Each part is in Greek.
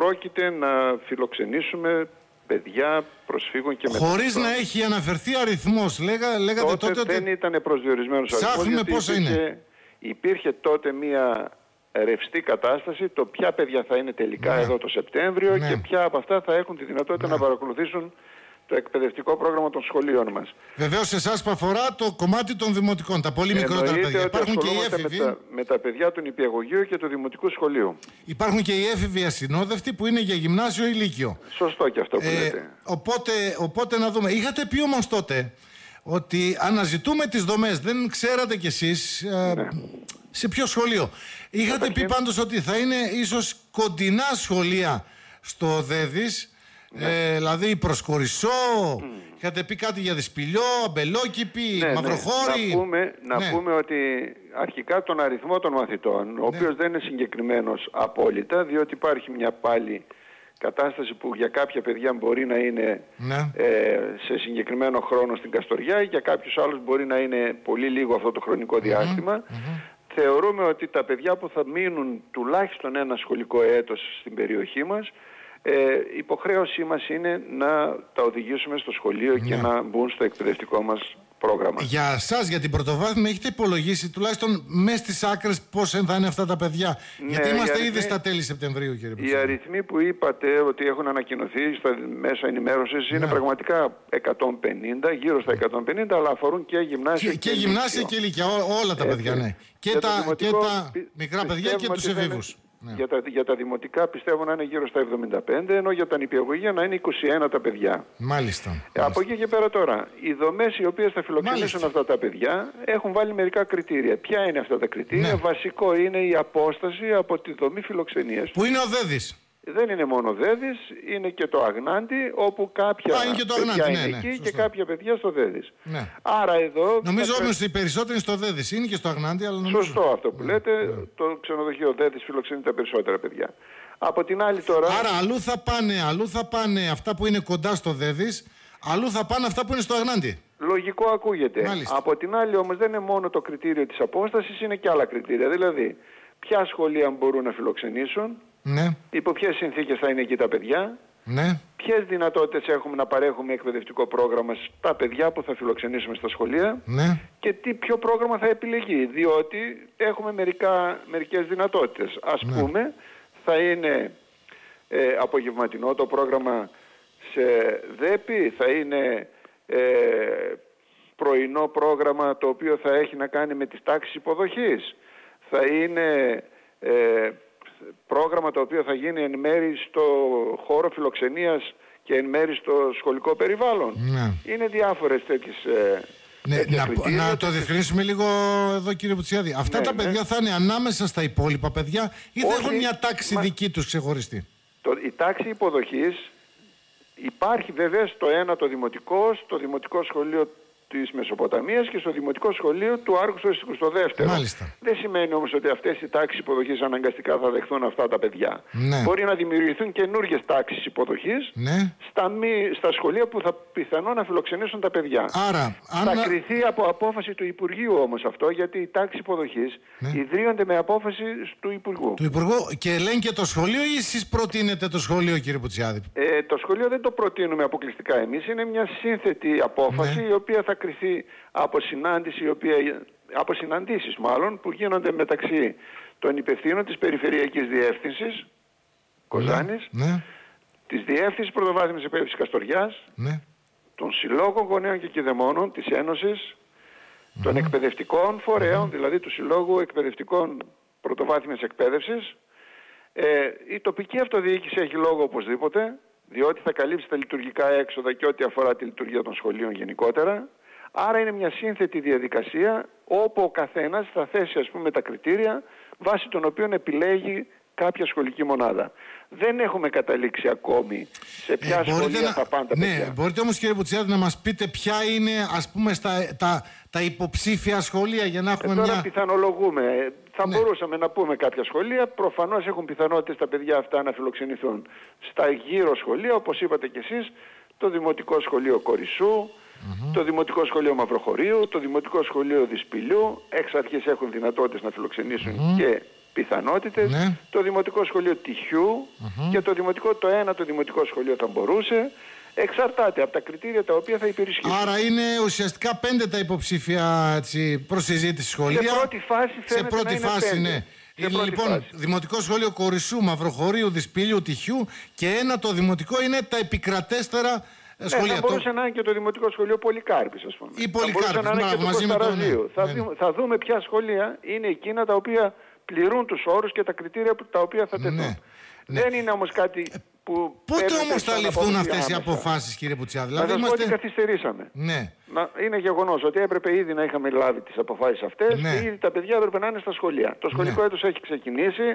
πρόκειται να φιλοξενήσουμε παιδιά προσφύγων και Χωρίς να έχει αναφερθεί αριθμός. Λέγα, λέγατε τότε, τότε δεν ήταν προσδιορισμένος αριθμός. Ψάχνουμε πόσα υπήρχε, είναι. Υπήρχε τότε μία ρευστή κατάσταση το ποια παιδιά θα είναι τελικά Ναι. εδώ το Σεπτέμβριο Ναι. και ποια από αυτά θα έχουν τη δυνατότητα να παρακολουθήσουν το εκπαιδευτικό πρόγραμμα των σχολείων μας. Βεβαίως σε εσάς που αφορά το κομμάτι των δημοτικών, τα πολύ μικρότερα Εννοείται παιδιά. ότι Υπάρχουν και οι ασχολούμαστε με έφηβοι. τα, με τα παιδιά του νηπιαγωγείου και του δημοτικού σχολείου. Υπάρχουν και οι έφηβοι ασυνόδευτοι που είναι για γυμνάσιο ή λύκειο. Σωστό και αυτό που Ε, λέτε. οπότε, οπότε να δούμε. Είχατε πει όμως τότε ότι αναζητούμε τις δομές. Δεν ξέρατε κι εσείς ε, Ναι. σε ποιο σχολείο. Είχατε πει Καταρχήν- πάντως ότι θα είναι ίσως κοντινά σχολεία στο ΔΕΔΙΣ. Ε, δηλαδή Προσκορισό, είχατε πει κάτι για Δυσπηλιό, Αμπελόκηπη, Ναι, Μαυροχώρη. Να, πούμε, να Ναι. πούμε ότι αρχικά τον αριθμό των μαθητών, ο οποίος δεν είναι συγκεκριμένος απόλυτα, διότι υπάρχει μια πάλι κατάσταση που για κάποια παιδιά μπορεί να είναι Ναι. ε, σε συγκεκριμένο χρόνο στην Καστοριά, για κάποιους άλλους μπορεί να είναι πολύ λίγο αυτό το χρονικό διάστημα. Θεωρούμε ότι τα παιδιά που θα μείνουν τουλάχιστον ένα σχολικό έτος στην περιοχή μας, ε, υποχρέωσή μας είναι να τα οδηγήσουμε στο σχολείο και Ναι. να μπουν στο εκπαιδευτικό μας πρόγραμμα. Για εσά, για την πρωτοβάθμια, έχετε υπολογίσει τουλάχιστον μέσα στις άκρες πώς θα είναι αυτά τα παιδιά; Ναι, Γιατί οι είμαστε αριθμοί- ήδη στα τέλη Σεπτεμβρίου, κύριε Οι Πουτσέλη. αριθμοί που είπατε ότι έχουν ανακοινωθεί στα μέσα ενημέρωσης είναι Ναι. πραγματικά 150, γύρω στα 150, αλλά αφορούν και γυμνάσιο Και, και γυμνάσια και ηλικία, ό- όλα τα Έτσι. παιδιά, ναι. Και, Για το τα, και δημοτικό τα πι- μικρά παιδιά και πιστεύουμε τους ότι θα είναι- εφήβους. Ναι. Για, τα, για τα δημοτικά πιστεύω να είναι γύρω στα 75, ενώ για τα νηπιαγωγεία να είναι 21 τα παιδιά. Μάλιστα. Ε, Από εκεί και πέρα τώρα, οι δομές οι οποίες θα φιλοξενήσουν Μάλιστα. αυτά τα παιδιά έχουν βάλει μερικά κριτήρια. Ποια είναι αυτά τα κριτήρια, Ναι. βασικό είναι η απόσταση από τη δομή φιλοξενίας. Που είναι ο Δέδης. Δεν είναι μόνο Δέδης, είναι και το Αγνάντι, όπου κάποια Α, είναι και το παιδιά Αγνάντι, ναι, είναι ναι, εκεί και σωστό. κάποια παιδιά στο Δέδης. Ναι. Άρα εδώ... Νομίζω θα- όμως οι περισσότεροι είναι στο Δέδης. Είναι και στο Αγνάντι, αλλά νομίζω. Σωστό αυτό που λέτε, το ξενοδοχείο Δέδης φιλοξενεί τα περισσότερα παιδιά. Από την άλλη τώρα... Άρα αλλού θα, πάνε, αλλού θα πάνε αυτά που είναι κοντά στο Δέδης, αλλού θα πάνε αυτά που είναι στο Αγνάντι. Λογικό ακούγεται. Μάλιστα. Από την άλλη όμως δεν είναι μόνο το κριτήριο της απόστασης, είναι και άλλα κριτήρια. Δηλαδή, ποια σχολεία μπορούν να φιλοξενήσουν, Ναι, υπό ποιες συνθήκες θα είναι εκεί τα παιδιά, ναι. ποιες δυνατότητες έχουμε να παρέχουμε εκπαιδευτικό πρόγραμμα στα παιδιά που θα φιλοξενήσουμε στα σχολεία; Ναι. και τι, ποιο πρόγραμμα θα επιλεγεί; Διότι έχουμε μερικά, μερικές δυνατότητες. Ας Ναι. πούμε, θα είναι ε, απογευματινό το πρόγραμμα σε ΔΕΠΗ, θα είναι ε, πρωινό πρόγραμμα το οποίο θα έχει να κάνει με τις τάξεις υποδοχής. Θα είναι ε, πρόγραμμα το οποίο θα γίνει εν μέρη στο χώρο φιλοξενίας και εν μέρη στο σχολικό περιβάλλον. ναι. Είναι διάφορες τέτοιες... Ε, Ναι, τέτοια να, κριτήρια, να το τέτοιες- διευκρινίσουμε λίγο εδώ κύριε Πουτσιάδη. Αυτά Ναι, τα ναι. παιδιά θα είναι ανάμεσα στα υπόλοιπα παιδιά ή θα Όχι, έχουν μια τάξη μα- δική τους ξεχωριστή; Το, η τάξη υποδοχής υπάρχει βέβαια στο ένα το δημοτικό, στο δημοτικό σχολείο της Μεσοποταμίας και στο δημοτικό σχολείο του Άργουστο στο δεύτερο. Μάλιστα. Δεν σημαίνει όμως ότι αυτές οι τάξεις υποδοχής αναγκαστικά θα δεχθούν αυτά τα παιδιά. Ναι. Μπορεί να δημιουργηθούν καινούργιες τάξεις υποδοχής Ναι. στα, μη, στα σχολεία που θα πιθανόν να φιλοξενήσουν τα παιδιά. Άρα, Θα αν... κριθεί από απόφαση του Υπουργείου όμως αυτό, γιατί οι τάξεις υποδοχής Ναι. ιδρύονται με απόφαση του Υπουργού. του Υπουργού και ελέγχει το σχολείο ή εσείς προτείνετε το σχολείο κύριε Πουτσιάδη; Ε, το σχολείο δεν το προτείνουμε αποκλειστικά εμείς. Είναι μια σύνθετη απόφαση Ναι. η οποία θα κριθεί από συνάντηση, η οποία, από συναντήσεις μάλλον, που γίνονται μεταξύ των υπευθύνων της Περιφερειακής Διεύθυνσης Κοζάνης, Ναι, της Διεύθυνσης Πρωτοβάθμιας Εκπαίδευσης Καστοριάς, ναι. των Συλλόγων Γονέων και Κηδεμόνων της Ένωσης, των εκπαιδευτικών φορέων, δηλαδή του Συλλόγου Εκπαιδευτικών Πρωτοβάθμιας Εκπαίδευσης. Ε, η τοπική αυτοδιοίκηση έχει λόγο οπωσδήποτε, διότι θα καλύψει τα λειτουργικά έξοδα και ό,τι αφορά τη λειτουργία των σχολείων γενικότερα. Άρα είναι μια σύνθετη διαδικασία όπου ο καθένας θα θέσει ας πούμε τα κριτήρια βάσει των οποίων επιλέγει κάποια σχολική μονάδα. Δεν έχουμε καταλήξει ακόμη σε ποια Ε, μπορείτε σχολεία να- θα πάνε τα ναι, παιδιά. μπορείτε όμως κύριε Πουτσιάδη να μας πείτε ποια είναι ας πούμε στα, τα, τα υποψήφια σχολεία για να Ε, έχουμε τώρα μια... πιθανολογούμε. Ε, Θα Ναι. μπορούσαμε να πούμε κάποια σχολεία. Προφανώς έχουν πιθανότητες τα παιδιά αυτά να φιλοξενηθούν στα γύρω σχολεία, όπως είπατε κι εσείς, το Δημοτικό Σχολείο Κορισσού, το Δημοτικό Σχολείο Μαυροχωρίου, το Δημοτικό Σχολείο Δυσπηλιού. Εξ αρχής έχουν δυνατότητες να φιλοξενήσουν και πιθανότητες. Ναι. Το Δημοτικό Σχολείο Τυχιού και το, δημοτικό, το ένα το Δημοτικό Σχολείο θα μπορούσε. Εξαρτάται από τα κριτήρια τα οποία θα υπερισχύσουν. Άρα είναι ουσιαστικά πέντε τα υποψήφια έτσι, προς συζήτηση σχολεία. Σε πρώτη φάση Σε φαίνεται πρώτη να είναι φάση, πέντε. ναι. Σε πρώτη λοιπόν, φάση. Δημοτικό Σχολείο Κορισού, Μαυροχωρίου, Δυσπηλίου, Τυχιού και ένα το δημοτικό είναι τα επικρατέστερα ε, Ναι, σχολεία. θα Το- μπορούσε να είναι και το Δημοτικό Σχολείο Πολυκάρπης, ας πούμε. Ή Θα Πολυκάρπης, μπορούσε να είναι και μπράβο, το μαζί με το- Κωνσταραζίου. ναι, Θα, ναι. δούμε, θα δούμε ποια σχολεία είναι εκείνα τα οποία πληρούν τους όρους και τα κριτήρια που- τα οποία θα τεθούν. Ναι, ναι. Δεν είναι όμως κάτι που... Πότε παίρνεται όμως θα σαν ληφθούν απόφαση αυτές οι άμεσα. αποφάσεις, κύριε Πουτσιάδη. Να Δηλαδή σας πω ότι είμαστε. καθυστερήσαμε. Ναι. Να, είναι γεγονός ότι έπρεπε ήδη να είχαμε λάβει τις αποφάσεις αυτές Ναι. και ήδη τα παιδιά έπρεπε να είναι στα σχολεία. Το σχολικό Ναι. έτος έχει ξεκινήσει.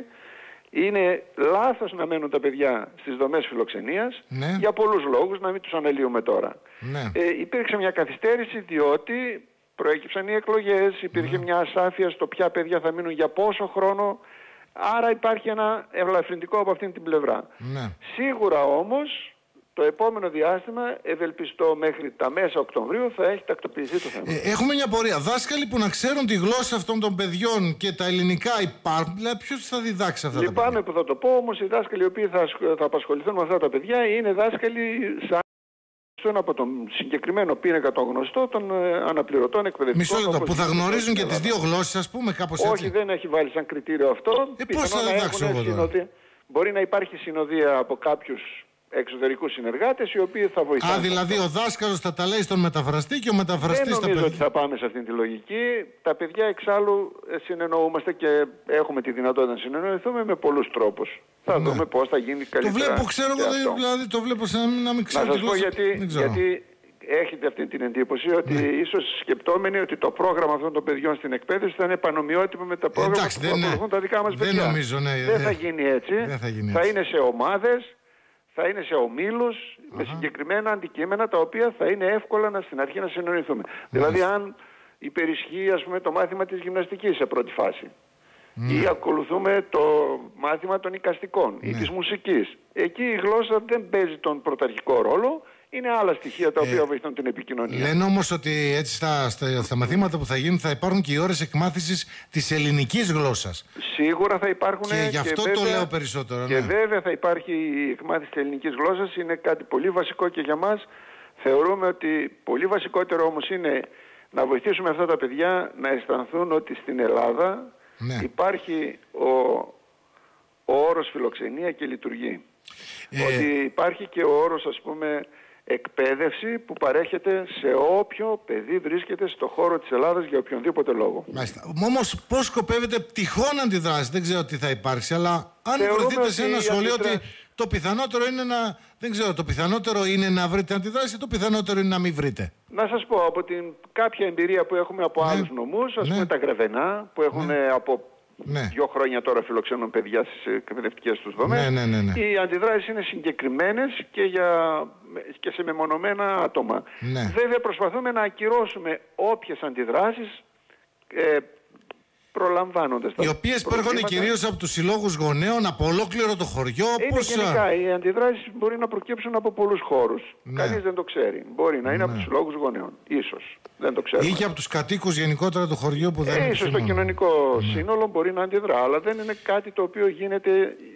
Είναι λάθος να μένουν τα παιδιά στις δομές φιλοξενίας Ναι. για πολλούς λόγους, να μην τους αναλύουμε τώρα. Ναι. Ε, υπήρξε μια καθυστέρηση διότι προέκυψαν οι εκλογές, υπήρχε Ναι. μια ασάφεια στο ποια παιδιά θα μείνουν για πόσο χρόνο, άρα υπάρχει ένα ελαφρυντικό από αυτήν την πλευρά. ναι. Σίγουρα όμως το επόμενο διάστημα, ευελπιστώ μέχρι τα μέσα Οκτωβρίου, θα έχει τακτοποιηθεί το θέμα. Ε, έχουμε μια πορεία. Δάσκαλοι που να ξέρουν τη γλώσσα αυτών των παιδιών και τα ελληνικά υπάρχουν. Δηλαδή, ποιος θα διδάξει αυτά τα Λυπάμαι παιδιά; που θα το πω, όμως οι δάσκαλοι οι οποίοι θα, ασχ- θα απασχοληθούν με αυτά τα παιδιά είναι δάσκαλοι σαν από τον συγκεκριμένο πίνακα των γνωστών των ε, αναπληρωτών εκπαιδευτικών. Μισό λεπτό. όπως Που θα γίνεται γνωρίζουν και στην τις Ελλάδα. δύο γλώσσες, ας πούμε, κάπως Όχι, έτσι. δεν έχει βάλει σαν κριτήριο αυτό. Ε, Πιθανόν πώς θα να διδάξω έχουν εγώ τώρα; συνοδεία- Μπορεί να υπάρχει συνοδεία από κάποιους εξωτερικούς συνεργάτες οι οποίοι θα βοηθάνε. Α, δηλαδή ο δάσκαλος θα τα λέει στον μεταφραστή και ο Δεν μεταφραστή στα νομίζω ότι παιδιά. θα πάμε σε αυτήν τη λογική. Τα παιδιά εξάλλου ε, συνεννοούμαστε και έχουμε τη δυνατότητα να συνεννοηθούμε με πολλούς τρόπους. Θα Ναι. δούμε πώς θα γίνει Το καλύτερα. βλέπω, ξέρω και εγώ, αυτό. δηλαδή το βλέπω σαν να μην, να μην Να ξέρω τη σας πω γλώσσα. γιατί, Δεν ξέρω. Ναι. γιατί έχετε αυτή την εντύπωση ότι ίσως σκεπτόμενοι ότι το πρόγραμμα αυτών των παιδιών στην εκπαίδευση θα είναι πανομοιότυπο με τα πρόγραμμα εντάξει, που δεν είναι. ακολουθούν τα δικά μας Δεν παιδιά. νομίζω, ναι, Δεν δεν- θα γίνει έτσι. δεν θα γίνει θα έτσι. είναι σε ομάδες, θα είναι σε ομίλους με συγκεκριμένα αντικείμενα τα οποία θα είναι εύκολα να στην αρχή να συνεννοηθούμε. Δηλαδή αν υπερισχύει ας πούμε το μάθημα της γυμναστικής σε πρώτη φάση ή ακολουθούμε το μάθημα των οικαστικών ή της μουσικής. Εκεί η γλώσσα δεν παίζει τον πρωταρχικό ρόλο, είναι άλλα στοιχεία τα οποία βοηθούν την επικοινωνία. Λένε όμως ότι έτσι στα, στα, στα μαθήματα που θα γίνουν θα υπάρχουν και οι ώρες εκμάθησης της ελληνικής γλώσσας. Σίγουρα θα υπάρχουν Και γι' αυτό το λέω περισσότερο, Και ναι. βέβαια θα υπάρχει η εκμάθηση της ελληνικής γλώσσας, είναι κάτι πολύ βασικό και για μας. Θεωρούμε ότι πολύ βασικότερο όμως είναι να βοηθήσουμε αυτά τα παιδιά να αισθανθούν ότι στην Ελλάδα Ναι. υπάρχει ο, ο όρος φιλοξενία και λειτουργεί. Ε, Ότι υπάρχει και ο όρος ας πούμε εκπαίδευση που παρέχεται σε όποιο παιδί βρίσκεται στο χώρο της Ελλάδας για οποιονδήποτε λόγο. Μάλιστα. Όμω, πώς σκοπεύετε τυχόν αντιδράσει, δεν ξέρω τι θα υπάρξει, αλλά αν Θεωρούμε βρεθείτε σε ότι ένα οι σχολείο ότι αντιδράσεις- το πιθανότερο είναι να. Δεν ξέρω, το πιθανότερο είναι να βρείτε αντιδράσει ή το πιθανότερο είναι να μην βρείτε; Να σας πω, από την κάποια εμπειρία που έχουμε από Ναι. άλλους νομούς, ας Ναι. πούμε τα Γρεβενά, που έχουν ε, από Ναι. δύο χρόνια τώρα φιλοξενούν παιδιά στις εκπαιδευτικές τους δομές, Ναι, ναι, ναι, ναι. οι αντιδράσεις είναι συγκεκριμένες και, για, και σε μεμονωμένα άτομα. Ναι. Βέβαια προσπαθούμε να ακυρώσουμε όποιες αντιδράσεις ε, προλαμβάνοντας τα Οι οποίες προέρχονται προβλήματα. κυρίως από τους συλλόγους γονέων, από ολόκληρο το χωριό. Είναι Πώς, γενικά, οι αντιδράσεις μπορεί να προκύψουν από πολλούς χώρους. Ναι. Κανείς δεν το ξέρει. Μπορεί να είναι από τους συλλόγους γονέων. Ίσως. Δεν το ξέρουμε. ή και από τους κατοίκους γενικότερα του χωριού που δεν Ε, ίσως το επιθυμούν. κοινωνικό σύνολο μπορεί να αντιδρά, αλλά δεν είναι κάτι το οποίο γίνεται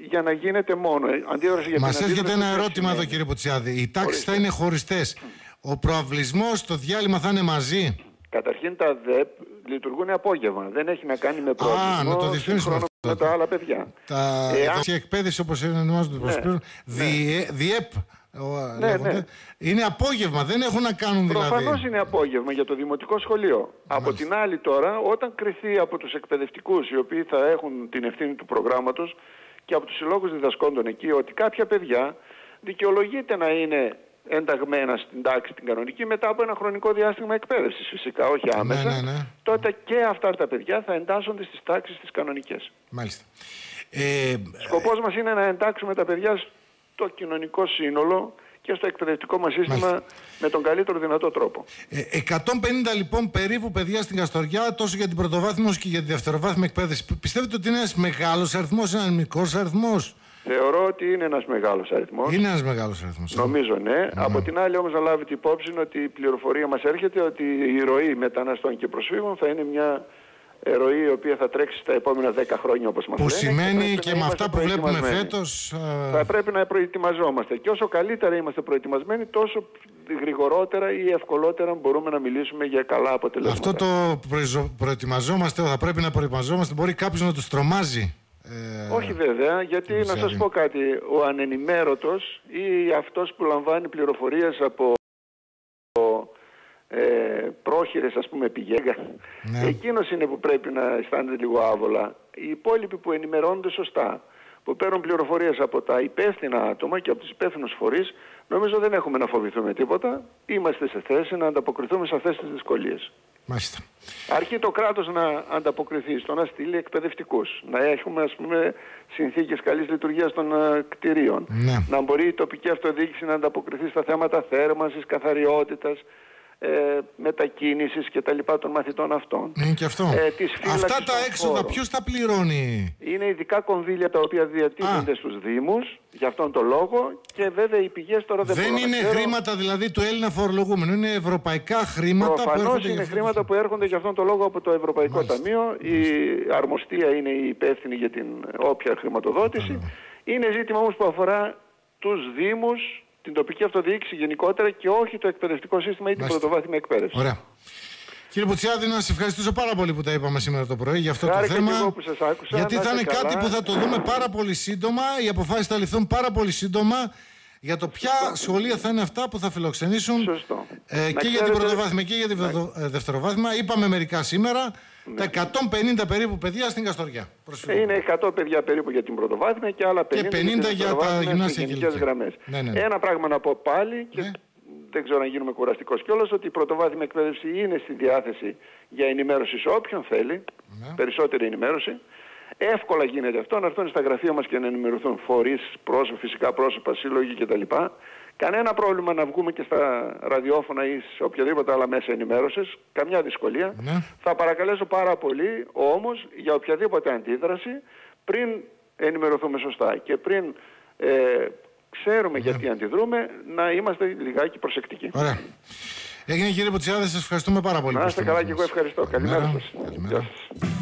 για να γίνεται μόνο. Ε, Αντίδραση για Μας την έρχεται αντίδραση ένα δεν ερώτημα εδώ, σημαίνει. κύριε Πουτσιάδη. Οι τάξεις Ορίστε. θα είναι χωριστές. Ο προαυλισμός, το διάλειμμα θα είναι μαζί; Καταρχήν τα ΔΕΠ λειτουργούν απόγευμα. Δεν έχει να κάνει με να προορισμό το διευκρινίσουμε συγχρόνω αυτό. με τα άλλα παιδιά. Τα Εάν- η εκπαίδευση, όπως ονομάζονται του προσπήρου, διεπ. ο- Ναι, λέγονται, ναι. Είναι απόγευμα, δεν έχουν να κάνουν δηλαδή. Προφανώς είναι απόγευμα για το δημοτικό σχολείο. Από την άλλη τώρα, όταν κριθεί από τους εκπαιδευτικούς οι οποίοι θα έχουν την ευθύνη του προγράμματος και από τους συλλόγους διδασκόντων εκεί ότι κάποια παιδιά δικαιολογείται να είναι ενταγμένα στην τάξη την κανονική μετά από ένα χρονικό διάστημα εκπαίδευσης φυσικά, όχι άμεσα, ναι, ναι. τότε και αυτά τα παιδιά θα εντάσσονται στις τάξεις τις κανονικές. Μάλιστα. Ε, Σκοπός μας είναι να εντάξουμε τα παιδιά στο κοινωνικό σύνολο και στο εκπαιδευτικό μας σύστημα Μάλιστα. με τον καλύτερο δυνατό τρόπο. ε, 150 λοιπόν περίπου παιδιά στην Καστοριά, τόσο για την πρωτοβάθμια όσο και για τη δευτεροβάθμια εκπαίδευση. Πι- Πιστεύετε ότι είναι ένας μεγάλος αριθμός, ένας μικρός αριθμός; Θεωρώ ότι είναι ένας μεγάλος αριθμός. Είναι ένας μεγάλος αριθμός. Νομίζω ναι. Από την άλλη όμως να λάβετε υπόψη ότι η πληροφορία μας έρχεται ότι η ροή μεταναστών και προσφύγων θα είναι μια ροή η οποία θα τρέξει τα επόμενα 10 χρόνια όπως μας Που λένε. σημαίνει πρέπει και να με είμαστε αυτά που βλέπουμε προετοιμασμένοι. φέτος... ε, Θα πρέπει να προετοιμαζόμαστε. Και όσο καλύτερα είμαστε προετοιμασμένοι, τόσο γρηγορότερα ή ευκολότερα μπορούμε να μιλήσουμε για καλά αποτελέσματα. Αυτό το προεζο- προετοιμαζόμαστε, θα πρέπει να προετοιμαζόμαστε, μπορεί κάποιος να τους τρομάζει. Ε, Όχι βέβαια, γιατί να Μισελή. σας πω κάτι, ο ανενημέρωτος ή αυτός που λαμβάνει πληροφορίες από ε, πρόχειρες ας πούμε πηγές, Ναι. εκείνος είναι που πρέπει να αισθάνεται λίγο άβολα. Οι υπόλοιποι που ενημερώνονται σωστά, που παίρνουν πληροφορίες από τα υπεύθυνα άτομα και από τους υπεύθυνους φορείς, νομίζω δεν έχουμε να φοβηθούμε τίποτα. Είμαστε σε θέση να ανταποκριθούμε σε αυτές τις δυσκολίες. Μάλιστα. Αρκεί το κράτος να ανταποκριθεί στο να στείλει εκπαιδευτικούς, να έχουμε ας πούμε συνθήκες καλής λειτουργίας των ε, κτηρίων, Ναι. να μπορεί η τοπική αυτοδιοίκηση να ανταποκριθεί στα θέματα θέρμανσης, καθαριότητας, ε, μετακίνησης και τα λοιπά των μαθητών αυτών. Είναι και αυτό. Ε, της φύλαξης Αυτά τα των έξοδα φόρων. ποιος τα πληρώνει; Είναι ειδικά κονδύλια τα οποία διατίθενται Α. στους Δήμους για αυτόν τον λόγο και βέβαια οι πηγές τώρα δεν, Δεν μπορώ να είναι ξέρω. χρήματα δηλαδή του Έλληνα φορολογούμενου, είναι ευρωπαϊκά χρήματα που Προφανώς έρχονται για είναι αυτό. χρήματα που έρχονται για αυτόν τον λόγο από το Ευρωπαϊκό Μάλιστα. Ταμείο. Η αρμοστία είναι η υπεύθυνη για την όποια χρηματοδότηση. Είναι ζήτημα όμως που αφορά τους Δήμους, την τοπική αυτοδιοίκηση γενικότερα και όχι το εκπαιδευτικό σύστημα ή την Μάλιστα. πρωτοβάθμια εκπαίδευση. Ωραία. Κύριε Πουτσιάδη, να σε ευχαριστήσω πάρα πολύ που τα είπαμε σήμερα το πρωί για αυτό Χάρηκα το και θέμα. εγώ που σας άκουσα. γιατί Να θα είναι είστε κάτι καλά. που θα το δούμε πάρα πολύ σύντομα. Οι αποφάσεις θα ληφθούν πάρα πολύ σύντομα για το ποια σχολεία θα είναι αυτά που θα φιλοξενήσουν Σωστό. ε, Να και για την ξέρετε- πρωτοβάθμια και για την δευτερο- ε, δευτεροβάθμια. Είπαμε μερικά σήμερα. Τα 150 περίπου παιδιά στην Καστοριά. Προσφυγή. Ναι. Ε, Είναι 100 παιδιά περίπου για την πρωτοβάθμια και άλλα 50, 50 για τα δευτεροβάθμια γυμνάσια σε και γενικές λύκεια. γραμμές. Ναι, ναι, ναι. Ένα πράγμα να πω πάλι και Ναι. δεν ξέρω αν γίνουμε κουραστικός κιόλας, ότι η πρωτοβάθμια εκπαίδευση είναι στη διάθεση για ενημέρωση σε όποιον θέλει, Ναι. περισσότερη ενημέρωση. Εύκολα γίνεται αυτό, να έρθουν στα γραφεία μας και να ενημερωθούν φορείς, πρόσωπα, φυσικά πρόσωπα, σύλλογοι κτλ. Κανένα πρόβλημα να βγούμε και στα ραδιόφωνα ή σε οποιαδήποτε άλλα μέσα ενημέρωσης, καμιά δυσκολία. Ναι. Θα παρακαλέσω πάρα πολύ όμως για οποιαδήποτε αντίδραση πριν ενημερωθούμε σωστά και πριν ε, ξέρουμε Ναι. γιατί αντιδρούμε να είμαστε λιγάκι προσεκτικοί. Ωραία. Έγινε κύριε Πουτσιάδη, σας ευχαριστούμε πάρα πολύ. Να που είστε ήρθατε καλά και μαζί εγώ μας. ευχαριστώ. Καλημέρα σας. Καλημέρα. Γεια σας.